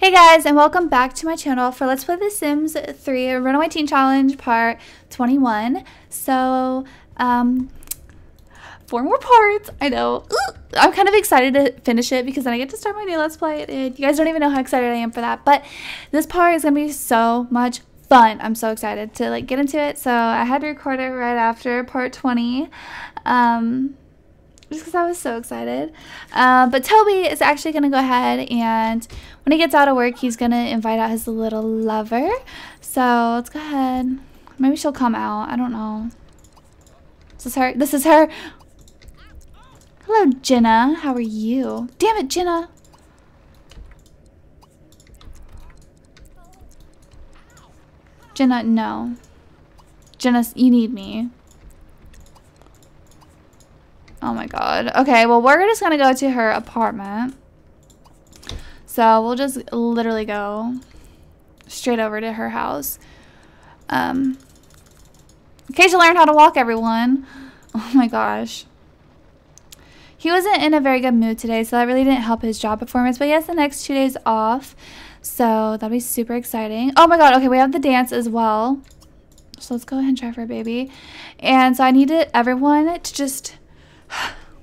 Hey guys, and welcome back to my channel for Let's Play The Sims 3 Runaway Teen Challenge Part 21. So, um, four more parts. I know. Ooh, I'm kind of excited to finish it because then I get to start my new Let's Play. And you guys don't even know how excited I am for that. But this part is going to be so much fun. I'm so excited to like get into it. So I had to record it right after part 20. Um, just because I was so excited. Uh, but Toby is actually going to go ahead and when he gets out of work, he's going to invite out his little lover. So let's go ahead. Maybe she'll come out. I don't know. This is her. This is her. Hello, Jenna. How are you? Damn it, Jenna. Jenna, no. Jenna, you need me. Oh my god. Okay, well, we're just gonna go to her apartment. So we'll just literally go straight over to her house. Um, in case you learn how to walk, everyone. Oh my gosh. He wasn't in a very good mood today, so that really didn't help his job performance. But he has the next two days off, so that'll be super exciting. Oh my god, okay, we have the dance as well. So let's go ahead and try for a baby. And so I needed everyone to just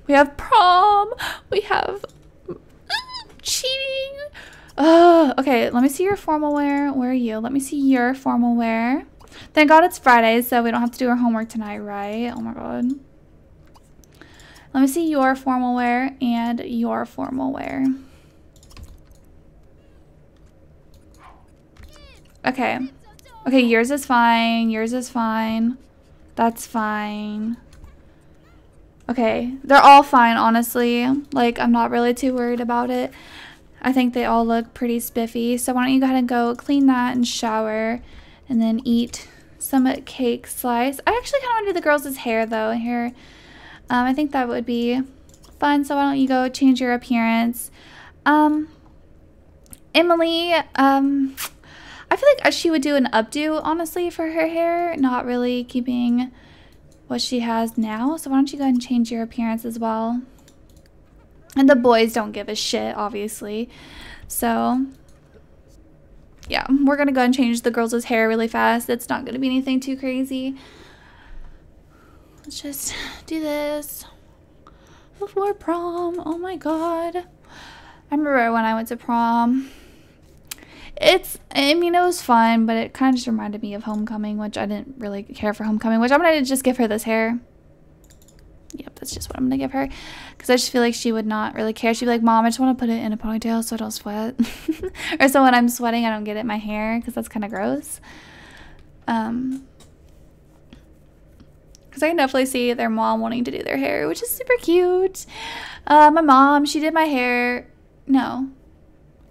we have prom. We have mm, cheating. Oh, okay. Let me see your formal wear. Where are you? Let me see your formal wear. Thank God it's Friday, so we don't have to do our homework tonight, right? Oh my God. Let me see your formal wear and your formal wear. Okay. Okay, yours is fine. Yours is fine. That's fine. Okay, they're all fine, honestly. Like, I'm not really too worried about it. I think they all look pretty spiffy. So why don't you go ahead and go clean that and shower and then eat some cake slice. I actually kind of want to do the girls' hair, though, here. Um, I think that would be fun. So why don't you go change your appearance. Um, Emily, um, I feel like she would do an updo, honestly, for her hair. Not really keeping what she has now. So why don't you go ahead and change your appearance as well. And the boys don't give a shit, obviously. So, yeah, we're going to go and change the girls' hair really fast. It's not going to be anything too crazy. Let's just do this before prom. Oh my god. I remember when I went to prom it's i mean it was fun but it kind of just reminded me of homecoming which i didn't really care for homecoming which i'm gonna just give her this hair. Yep that's just what i'm gonna give her. Because i just feel like she would not really care. She'd be like mom i just want to put it in a ponytail so i don't sweat. Or so when i'm sweating i don't get it in my hair because that's kind of gross. Um because i can definitely see their mom wanting to do their hair which is super cute. Uh, my mom she did my hair no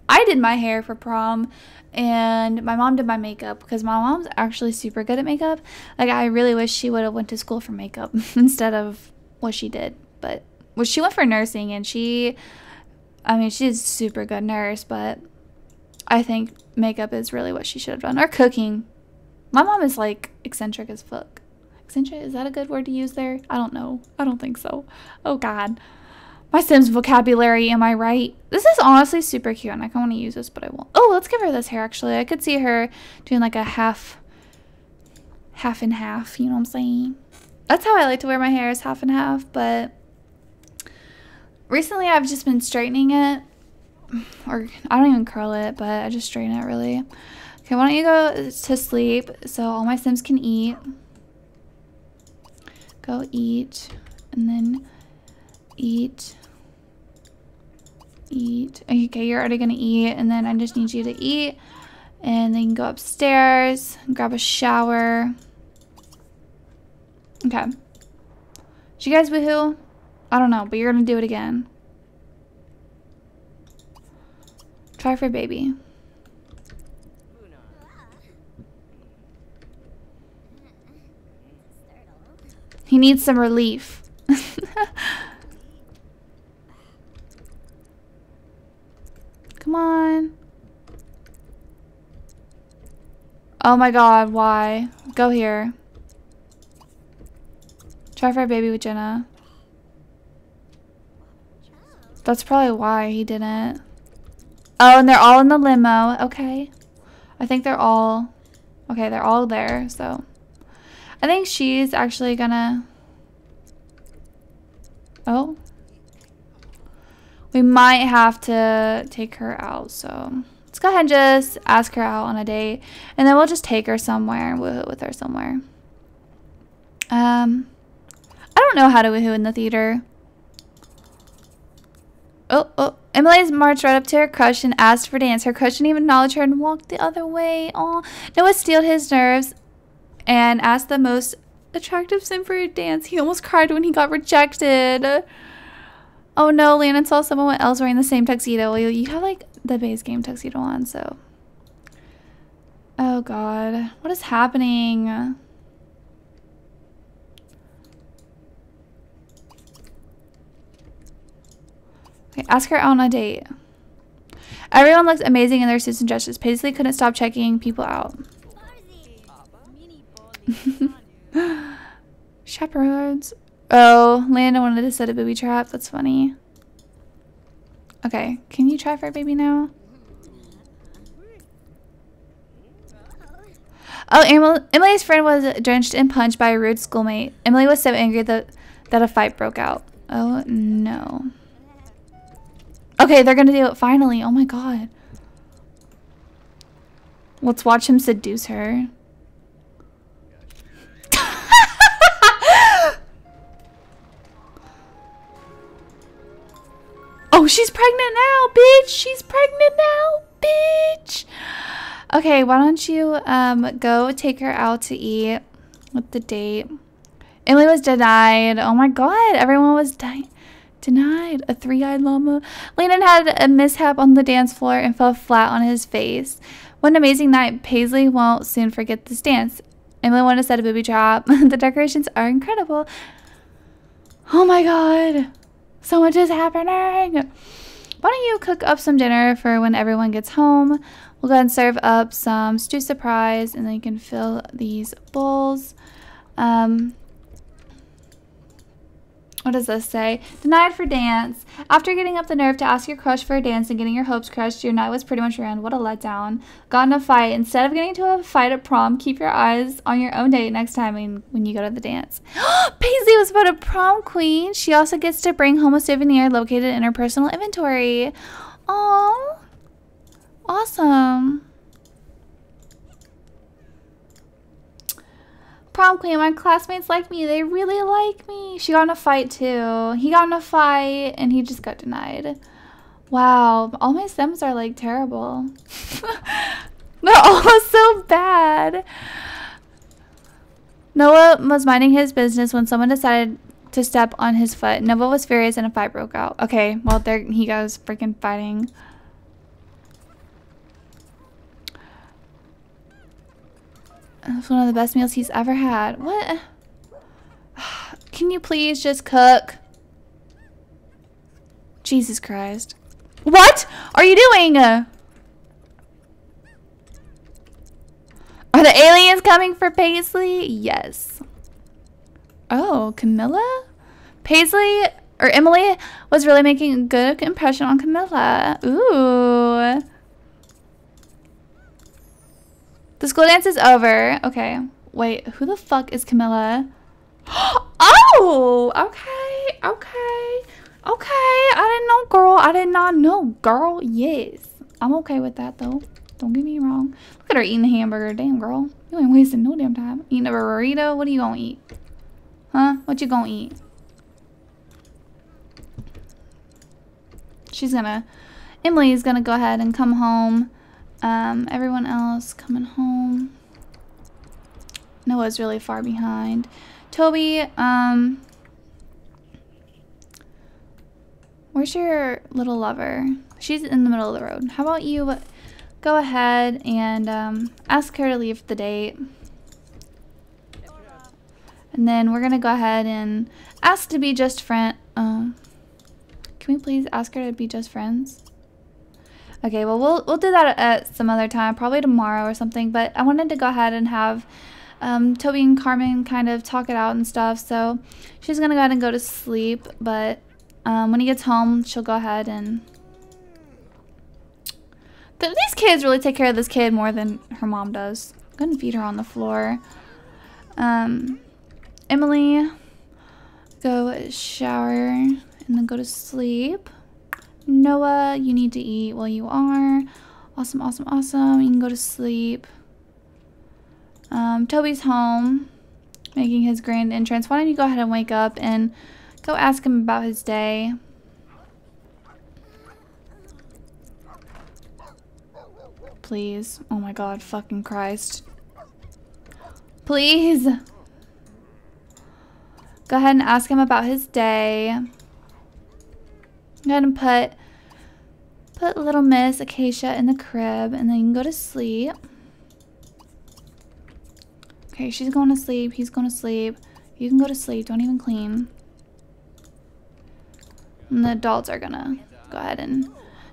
I did my hair for prom and my mom did my makeup because my mom's actually super good at makeup. Like I really wish she would have went to school for makeup instead of what she did. But well, she went for nursing and she I mean, she's super good nurse, but I think makeup is really what she should have done. Or cooking. My mom is like eccentric as fuck. Eccentric, is that a good word to use there? I don't know. I don't think so. Oh god. My Sims vocabulary, am I right? This is honestly super cute and I kind of want to use this, but I won't. Oh, let's give her this hair actually. I could see her doing like a half, half and half, you know what I'm saying? That's how I like to wear my hair is half and half, but recently I've just been straightening it. Or I don't even curl it, but I just straighten it really. Okay, why don't you go to sleep so all my Sims can eat. Go eat and then eat eat. Okay, you're already gonna eat, and then I just need you to eat, and then go upstairs, grab a shower. Okay. Did you guys woohoo? I don't know, but you're gonna do it again. Try for baby. He needs some relief. Come on. Oh my god, why? Go here. Try for a baby with Jenna. That's probably why he didn't. Oh, and they're all in the limo. Okay. I think they're all... Okay, they're all there, so... I think she's actually gonna... Oh. We might have to take her out, so... Let's go ahead and just ask her out on a date. And then we'll just take her somewhere and woohoo with her somewhere. Um... I don't know how to woohoo in the theater. Oh, oh. Emily's marched right up to her crush and asked for dance. Her crush didn't even acknowledge her and walked the other way. Oh, Noah steeled his nerves and asked the most attractive sim for a dance. He almost cried when he got rejected. Oh no, Landon saw someone else wearing the same tuxedo. Well, you have like the base game tuxedo on, so. Oh god. What is happening? Okay, ask her on a date. Everyone looks amazing in their suits and dresses. Paisley couldn't stop checking people out. Chaperones. Oh, Landon wanted to set a booby trap. That's funny. Okay, can you try for a baby now? Oh, Emily's friend was drenched in punch by a rude schoolmate. Emily was so angry that, that a fight broke out. Oh, no. Okay, they're gonna do it finally. Oh my god. Let's watch him seduce her. Oh, she's pregnant now, bitch. She's pregnant now, bitch. Okay, why don't you um go take her out to eat with the date? Emily was denied. Oh my god, everyone was dying. Denied. A three-eyed llama. Landon had a mishap on the dance floor and fell flat on his face. An amazing night. Paisley won't soon forget this dance. Emily wanted to set a booby trap. the decorations are incredible. Oh my god. So much is happening. Why don't you cook up some dinner for when everyone gets home? We'll go ahead and serve up some stew surprise and then you can fill these bowls. Um, what does this say? Denied for dance. After getting up the nerve to ask your crush for a dance and getting your hopes crushed, your night was pretty much ruined. What a letdown. Got in a fight. Instead of getting into a fight at prom, keep your eyes on your own date next time when, when you go to the dance. Was about a prom queen. She also gets to bring home a souvenir located in her personal inventory. Oh, awesome. prom queen. My classmates like me. They really like me. She got in a fight too. He got in a fight and he just got denied. Wow. All my sims are like terrible. They're all so bad. Noah was minding his business when someone decided to step on his foot. Noah was furious and a fight broke out. Okay, well there he goes freaking fighting. That's one of the best meals he's ever had. What? Can you please just cook? Jesus Christ. What are you doing? Are the aliens coming for Paisley? Yes. Oh, Camilla? Paisley or Emily was really making a good impression on Camilla. Ooh. The school dance is over. Okay. Wait, who the fuck is Camilla? oh! Okay. Okay. Okay. I didn't know, girl. I did not know, girl. Yes. I'm okay with that, though. Don't get me wrong. Look at her eating a hamburger. Damn, girl. You ain't wasting no damn time. Eating a burrito? What are you gonna eat? Huh? What you gonna eat? She's gonna... Emily's gonna go ahead and come home um, everyone else coming home. Noah's really far behind. Toby, um, where's your little lover? She's in the middle of the road. How about you go ahead and um, ask her to leave the date. And then we're going to go ahead and ask to be just friend. Um, can we please ask her to be just friends? Okay, well, we'll, we'll do that at some other time, probably tomorrow or something. But I wanted to go ahead and have um, Toby and Carmen kind of talk it out and stuff. So she's going to go ahead and go to sleep. But um, when he gets home, she'll go ahead and Th these kids really take care of this kid more than her mom does. I'm gonna feed her on the floor. Um, Emily, go shower and then go to sleep. Noah, you need to eat while you are. Awesome, awesome, awesome. You can go to sleep. Um, Toby's home, making his grand entrance. Why don't you go ahead and wake up and go ask him about his day. Please. Oh my god, fucking Christ. Please. Go ahead and ask him about his day. Go ahead and put put little Miss Acacia in the crib and then you can go to sleep. Okay, she's going to sleep. He's going to sleep. You can go to sleep. Don't even clean. And the adults are gonna go ahead and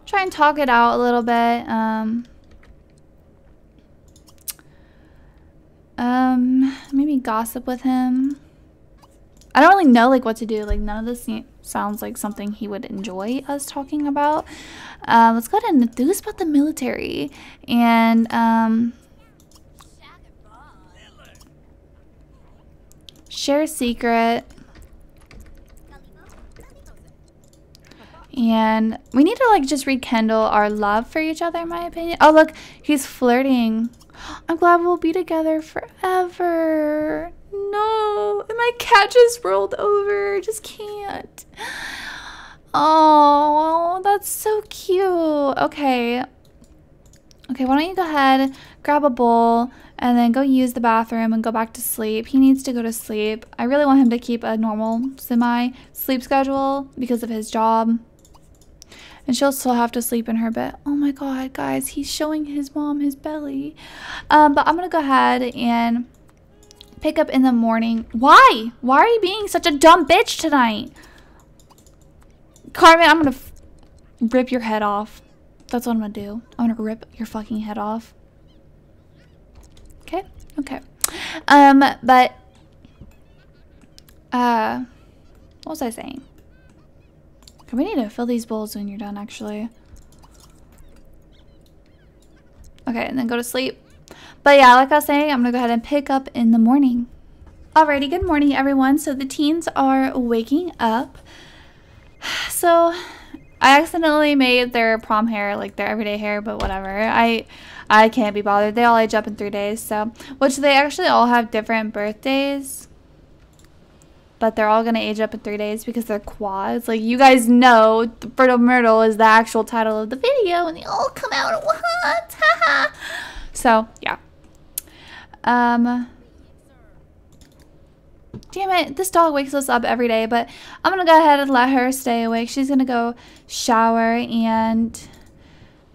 try and talk it out a little bit. Um, um, maybe gossip with him. I don't really know like what to do. Like none of this sounds like something he would enjoy us talking about. Uh, let's go ahead and enthuse about the military and um, share a secret. And we need to like just rekindle our love for each other, in my opinion. Oh, look, he's flirting. I'm glad we'll be together forever. No, my cat just rolled over. Just can't. Oh, that's so cute. Okay. Okay, why don't you go ahead, grab a bowl, and then go use the bathroom and go back to sleep. He needs to go to sleep. I really want him to keep a normal semi sleep schedule because of his job. And she'll still have to sleep in her bed. Oh my god, guys, he's showing his mom his belly. Um, but I'm gonna go ahead and pick up in the morning. Why? Why are you being such a dumb bitch tonight? Carmen, I'm gonna rip your head off. That's what I'm gonna do. I'm gonna rip your fucking head off. Okay, okay. Um, but, uh, what was I saying? We need to fill these bowls when you're done, actually. Okay, and then go to sleep. But yeah, like I was saying, I'm to go ahead and pick up in the morning. Alrighty, good morning, everyone. So the teens are waking up. So I accidentally made their prom hair like their everyday hair, but whatever. I I can't be bothered. They all age up in three days, so which they actually all have different birthdays but they're all gonna age up in three days because they're quads. Like you guys know, Fertile Myrtle is the actual title of the video, and they all come out at once. so yeah. Um. Damn it, this dog wakes us up every day, but I'm gonna go ahead and let her stay awake. She's gonna go shower and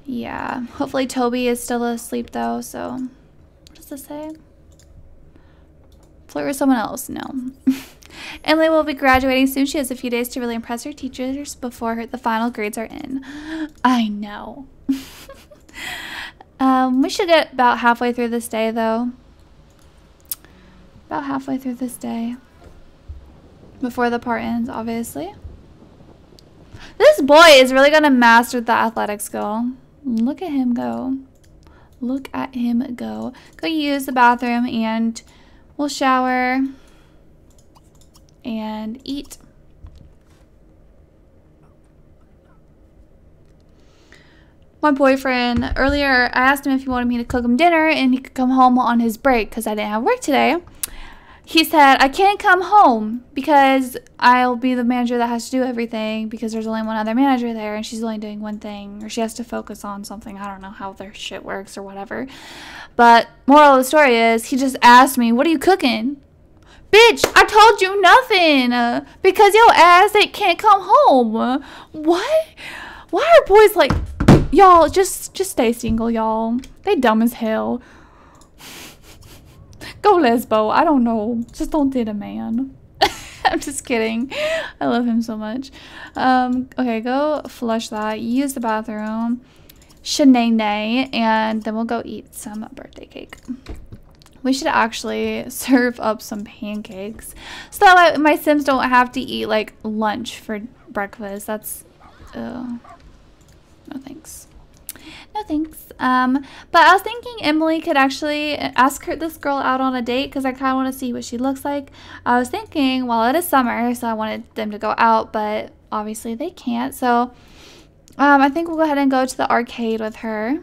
yeah. Hopefully Toby is still asleep though, so what does this say? Flirt with someone else? No. Emily will be graduating soon. She has a few days to really impress her teachers before her, the final grades are in. I know. um, we should get about halfway through this day, though. About halfway through this day. Before the part ends, obviously. This boy is really going to master the athletic skill. Look at him go. Look at him go. Go use the bathroom and we'll shower and eat. My boyfriend, earlier, I asked him if he wanted me to cook him dinner and he could come home on his break because I didn't have work today. He said, I can't come home because I'll be the manager that has to do everything because there's only one other manager there and she's only doing one thing or she has to focus on something. I don't know how their shit works or whatever. But moral of the story is he just asked me, What are you cooking? Bitch, I told you nothing. Uh, because your ass ain't can't come home. What? Why are boys like y'all just just stay single, y'all. They dumb as hell. Go lesbo. I don't know. Just don't date a man. I'm just kidding. I love him so much. Um, okay, go flush that. Use the bathroom. Shanae, and then we'll go eat some birthday cake. We should actually serve up some pancakes so that my Sims don't have to eat like lunch for breakfast. That's, uh, no thanks. no thanks. Um, but I was thinking Emily could actually ask her this girl out on a date because I kind of want to see what she looks like. I was thinking, well, it is summer, so I wanted them to go out, but obviously they can't. So um, I think we'll go ahead and go to the arcade with her.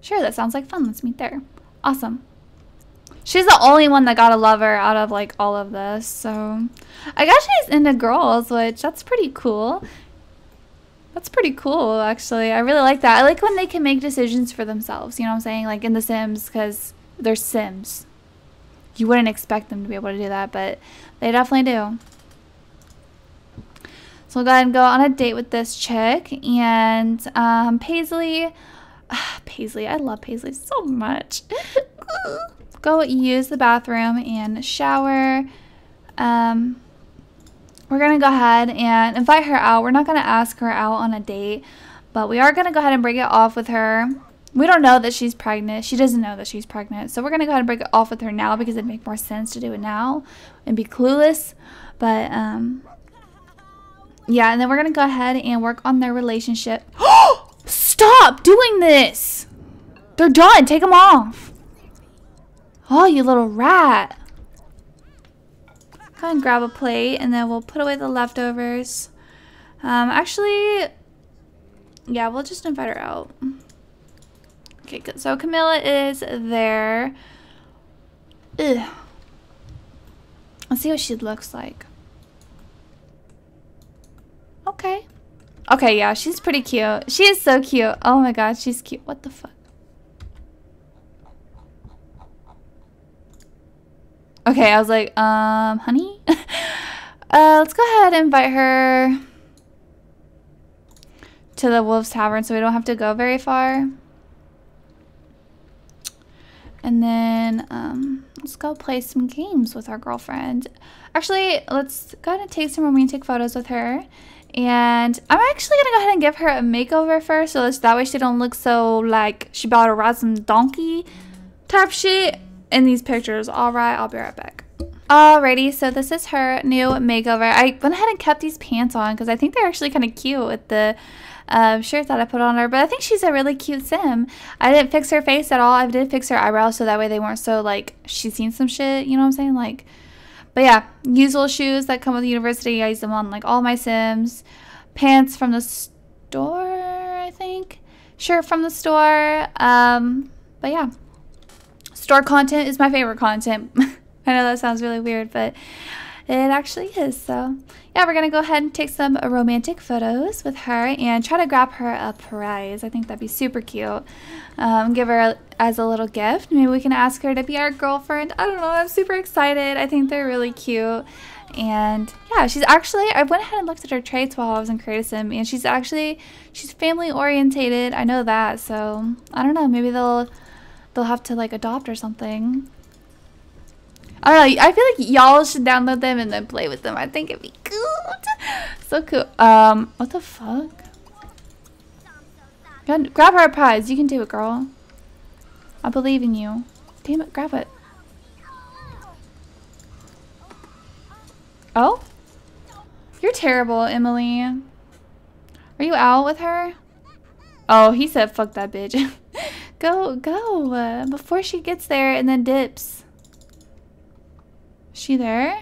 Sure, that sounds like fun. Let's meet there. Awesome. She's the only one that got a lover out of like all of this, so I guess she's into girls, which that's pretty cool. That's pretty cool, actually. I really like that. I like when they can make decisions for themselves. You know what I'm saying? Like in The Sims, because they're Sims. You wouldn't expect them to be able to do that, but they definitely do. So we'll go ahead and go on a date with this chick. And um, Paisley, Paisley, I love Paisley so much. go use the bathroom and shower. Um, we're going to go ahead and invite her out. We're not going to ask her out on a date, but we are going to go ahead and break it off with her. We don't know that she's pregnant. She doesn't know that she's pregnant. So we're going to go ahead and break it off with her now because it'd make more sense to do it now and be clueless. But, um, yeah, and then we're going to go ahead and work on their relationship. Stop doing this! They're done. Take them off. Oh, you little rat. Go and grab a plate and then we'll put away the leftovers. Um, actually, yeah, we'll just invite her out. Okay, good. So Camilla is there. Ugh. Let's see what she looks like. Okay. Okay, yeah, she's pretty cute. She is so cute. Oh my god, she's cute. What the fuck? Okay, I was like, um, honey? uh, let's go ahead and invite her to the Wolves Tavern so we don't have to go very far. And then um, let's go play some games with our girlfriend. Actually, let's go ahead and take some romantic photos with her. And I'm actually going to go ahead and give her a makeover first so that way she don't look so like she bought a ride donkey type shit in these pictures. All right, I'll be right back. Alrighty, so this is her new makeover. I went ahead and kept these pants on because I think they're actually kind of cute with the uh, shirt that I put on her. But I think she's a really cute sim. I didn't fix her face at all. I did fix her eyebrows so that way they weren't so like she's seen some shit. You know what I'm saying? Like, but yeah, usual shoes that come with the university. I use them on like all my sims. Pants from the store, I think. Shirt from the store. Um, but yeah. Store content is my favorite content. I know that sounds really weird, but it actually is. So, yeah, we're to go ahead and take some romantic photos with her and try to grab her a prize. I think that'd be super cute. Um, give her as a little gift. Maybe we can ask her to be our girlfriend. I don't know. I'm super excited. I think they're really cute. And yeah, she's actually, I went ahead and looked at her traits while I was in Create a Sim, and she's actually, she's family orientated. I know that. So, I don't know. Maybe they'll they'll have to like adopt or something. I don't know. I feel like y'all should download them and then play with them. I think it'd be cool. So cool. Um, what the fuck? Grab a prize. You can do it, girl. I believe in you. Damn it, grab it. Oh? You're terrible, Emily. Are you out with her? Oh, he said fuck that bitch. Go, go, uh, before she gets there and then dips. She there?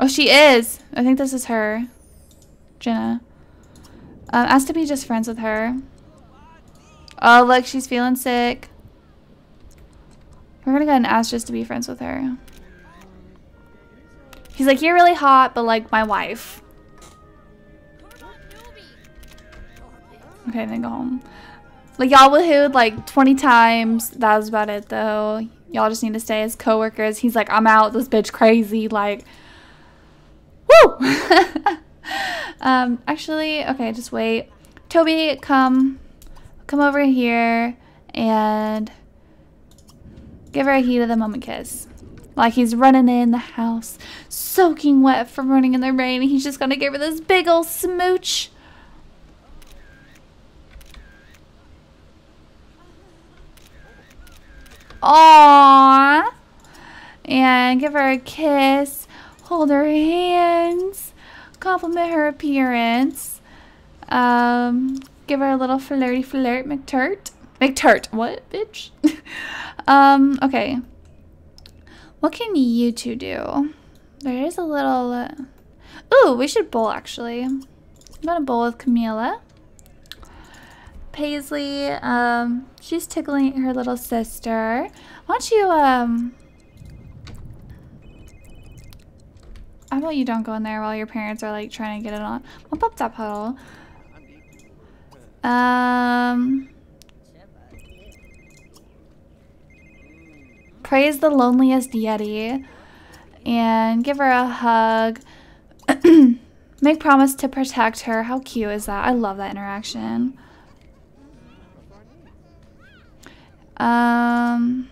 Oh, she is. I think this is her. Jenna. Um, asked to be just friends with her. Oh, look, she's feeling sick. We're gonna go ahead and ask just to be friends with her. He's like, you're really hot, but like my wife. Okay, then go home. Like, y'all woohooed like 20 times. That was about it, though. Y'all just need to stay as co-workers. He's like, I'm out. This bitch crazy. Like, woo! um, actually, okay, just wait. Toby, come. Come over here and give her a heat of the moment kiss. Like he's running in the house, soaking wet from running in the rain. He's just gonna give her this big old smooch. Aww. And give her a kiss. Hold her hands. compliment her appearance. Um, give her a little flirty flirt, McTurt. McTurt, what, bitch? um, okay. What can you two do? There is a little... Uh... Ooh, we should bowl, actually. I'm gonna bowl with Camilla. Paisley, um, she's tickling her little sister. Why don't you, um... How about you don't go in there while your parents are, like, trying to get it on? Pump up that puddle. Um... Praise the loneliest Yeti. And give her a hug. Make promise to protect her. How cute is that? I love that interaction. Um...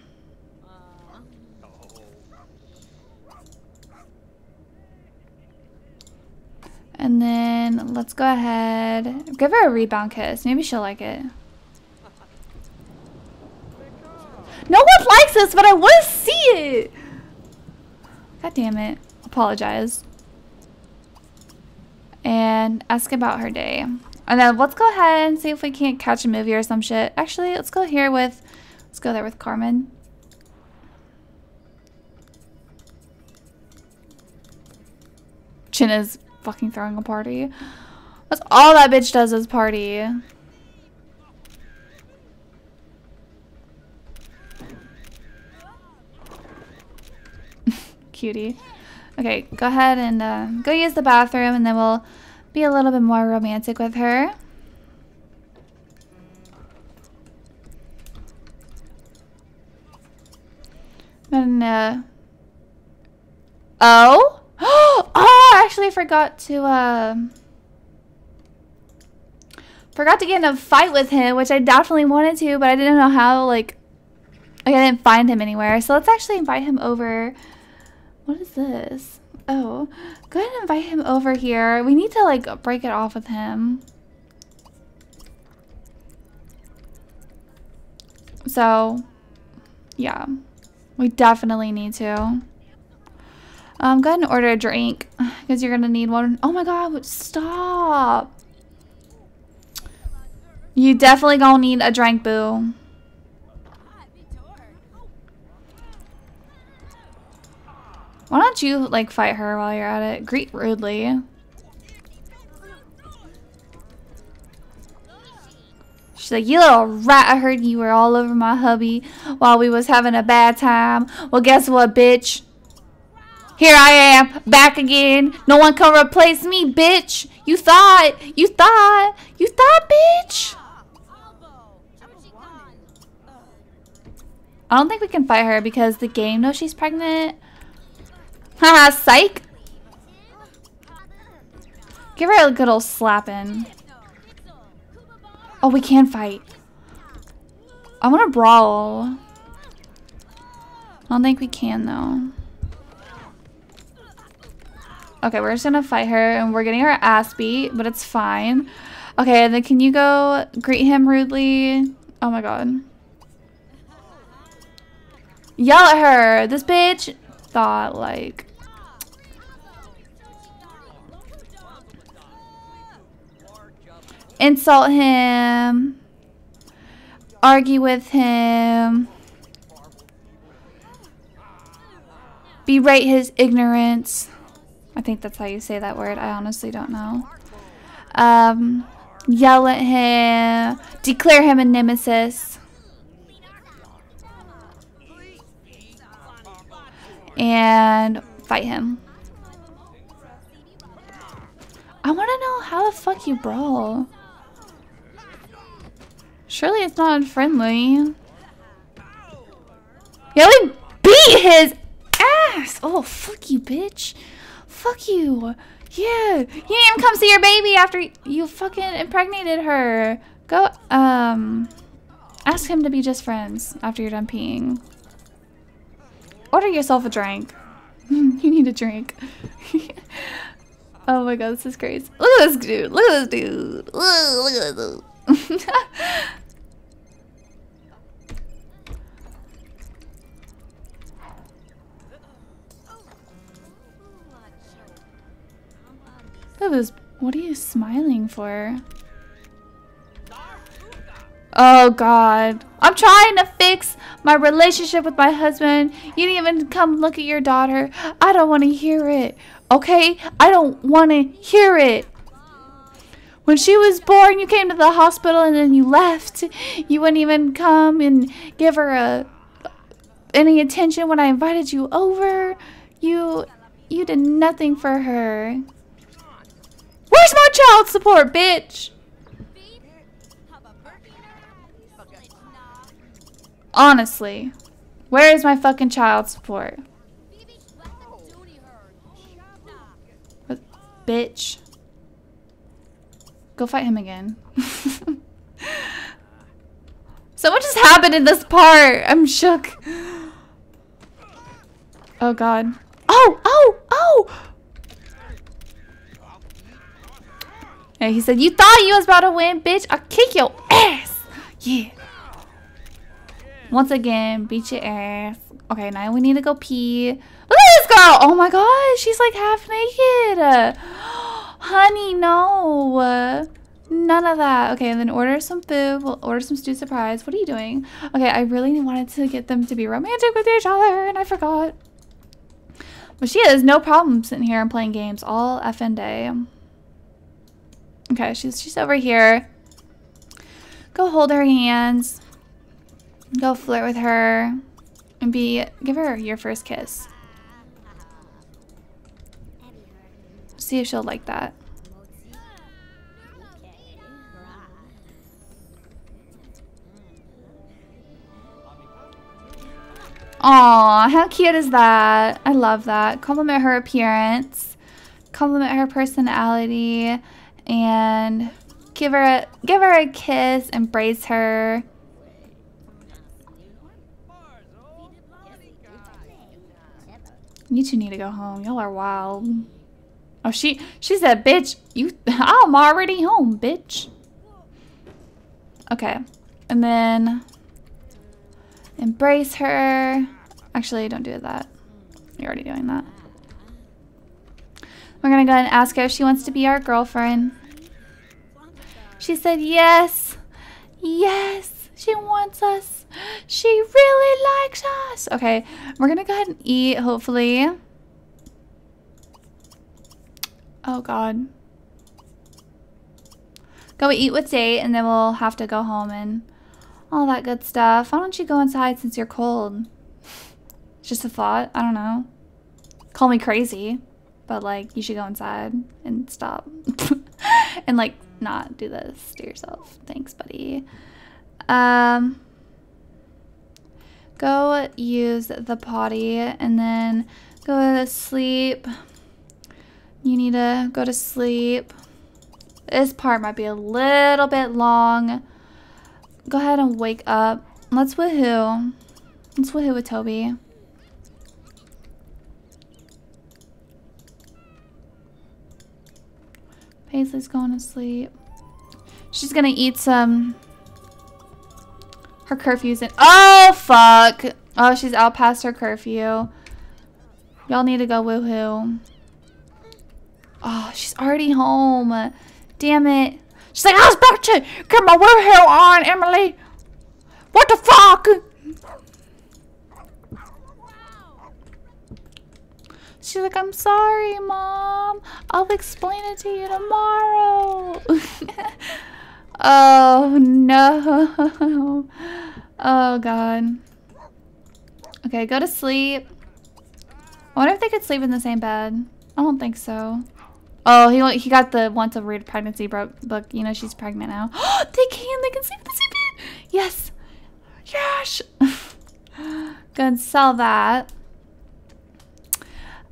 And then let's go ahead. Give her a rebound kiss. Maybe she'll like it. No one likes this, but I want to see it. God damn it. Apologize. And ask about her day. And then let's go ahead and see if we can't catch a movie or some shit. Actually, let's go here with, let's go there with Carmen. Chin is fucking throwing a party. That's all that bitch does is party. Cutie. Okay, go ahead and uh, go use the bathroom and then we'll be a little bit more romantic with her. And, uh... Oh? oh, I actually forgot to, uh... Forgot to get in a fight with him, which I definitely wanted to, but I didn't know how, like... Like, I didn't find him anywhere. So let's actually invite him over. What is this? Oh, go ahead and invite him over here. We need to, like, break it off with him. So, yeah. We definitely need to. Um, go ahead and order a drink because you're gonna need one. Oh my god, stop. You definitely gonna need a drink, boo. Why don't you, like, fight her while you're at it? Greet rudely. She's like, you little rat, I heard you were all over my hubby while we was having a bad time. Well, guess what, bitch? Here I am, back again. No one can replace me, bitch. You thought, you thought, you thought, bitch. I don't think we can fight her because the game knows she's pregnant. Haha, psych. Give her a good old slapping. Oh, we can fight. I want to brawl. I don't think we can, though. Okay, we're just gonna fight her and we're getting our ass beat, but it's fine. Okay, and then can you go greet him rudely? Oh my god. Yell at her! This bitch thought like... Insult him. Argue with him. Berate his ignorance. I think that's how you say that word. I honestly don't know. Um, yell at him. Declare him a nemesis. And fight him. I want to know how the fuck you brawl. Surely it's not unfriendly. Yeah, we beat his ass! Oh, fuck you, bitch. Fuck you. Yeah. You didn't even come see your baby after you fucking impregnated her. Go, um, ask him to be just friends after you're done peeing. Order yourself a drink. you need a drink. oh my god, this is crazy. Look at this dude. Look at this dude. Look, at this. What are you smiling for? Oh god. I'm trying to fix my relationship with my husband. You didn't even come look at your daughter. I don't want to hear it. Okay? I don't want to hear it. When she was born, you came to the hospital and then you left. You wouldn't even come and give her a any attention when I invited you over. You you did nothing for her. Where's my child support, bitch? Honestly, where is my fucking child support? What, bitch. Go fight him again. so much has happened in this part. I'm shook. Oh god. Oh, oh, Yeah, he said, you thought you was about to win, bitch. I'll kick your ass. Yeah. Once again, beat your ass. Okay, now we need to go pee. Look at this girl. Oh my god, she's like half naked. Honey, no. None of that. Okay, and then order some food. We'll order some stew surprise. What are you doing? Okay, I really wanted to get them to be romantic with each other, and I forgot. But she has no problem sitting here and playing games all effing day. Okay, she's she's over here. Go hold her hands. Go flirt with her and be give her your first kiss. See if she'll like that. Aw, how cute is that? I love that. Compliment her appearance. Compliment her personality. And give her a, give her a kiss. Embrace her. You two need to go home. Y'all are wild. Oh, she she said, bitch, you I'm already home, bitch. Okay. And then embrace her. Actually, don't do that. You're already doing that. We're gonna go and ask her if she wants to be our girlfriend. She said yes. Yes, she wants us. She really likes us. Okay, we're gonna go ahead and eat, hopefully. Oh god. Go eat with date and then we'll have to go home and all that good stuff. Why don't you go inside since you're cold? It's just a thought. I don't know. Call me crazy. But like you should go inside and stop. and like not do this to yourself. Thanks, buddy. Um go use the potty and then go to sleep. You need to go to sleep. This part might be a little bit long. Go ahead and wake up. Let's woohoo. Let's woohoo with Toby. Paisley's going to sleep. She's gonna eat some her curfew's in. Oh, fuck. Oh, she's out past her curfew. Y'all need to go woohoo. Oh, she's already home. Damn it. She's like, I was about to get my woohoo on, Emily. What the fuck? She's like, I'm sorry, Mom. I'll explain it to you tomorrow. Oh, no. Oh, God. Okay, go to sleep. I wonder if they could sleep in the same bed. I don't think so. Oh, he he got the want to read pregnancy book. You know, she's pregnant now. they can. They can sleep in the same bed. Yes. Yes. Go and sell that.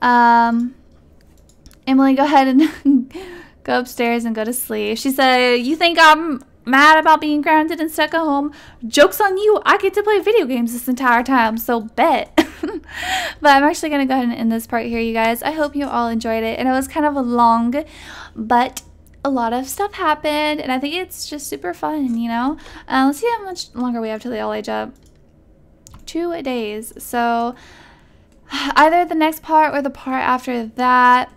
Um, Emily, go ahead and Go upstairs and go to sleep. She said, you think I'm mad about being grounded and stuck at home? Joke's on you. I get to play video games this entire time, so bet. but I'm actually going to go ahead and end this part here, you guys. I hope you all enjoyed it. And it was kind of a long, but a lot of stuff happened. And I think it's just super fun, you know? Uh, let's see how much longer we have till they all age up. Two days. So either the next part or the part after that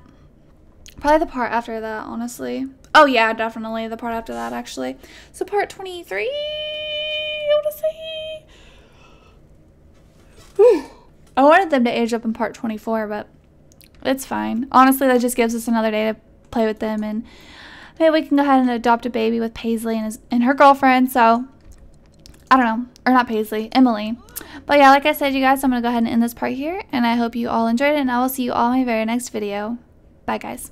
Probably the part after that, honestly. Oh, yeah, definitely. The part after that, actually. So, part 23, I want to say. I wanted them to age up in part 24, but it's fine. Honestly, that just gives us another day to play with them. And maybe we can go ahead and adopt a baby with Paisley and, his, and her girlfriend. So, I don't know. Or not Paisley, Emily. But yeah, like I said, you guys, I'm going to go ahead and end this part here. And I hope you all enjoyed it. And I will see you all in my very next video. Bye, guys.